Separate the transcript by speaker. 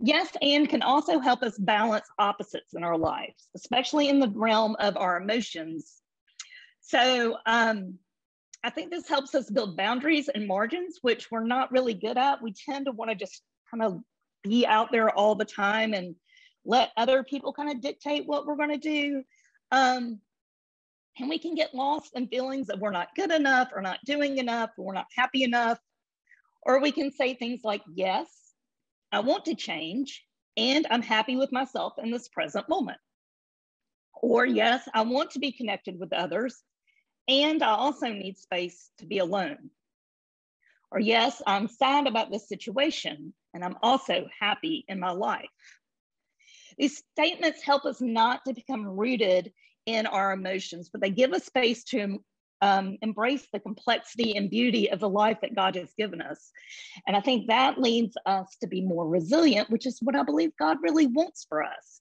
Speaker 1: Yes, and can also help us balance opposites in our lives, especially in the realm of our emotions. So um, I think this helps us build boundaries and margins, which we're not really good at. We tend to want to just kind of be out there all the time and let other people kind of dictate what we're going to do. Um, and we can get lost in feelings that we're not good enough or not doing enough or we're not happy enough. Or we can say things like, yes, I want to change and I'm happy with myself in this present moment. Or, yes, I want to be connected with others and I also need space to be alone. Or, yes, I'm sad about this situation and I'm also happy in my life. These statements help us not to become rooted in our emotions, but they give us space to um, embrace the complexity and beauty of the life that God has given us. And I think that leads us to be more resilient, which is what I believe God really wants for us.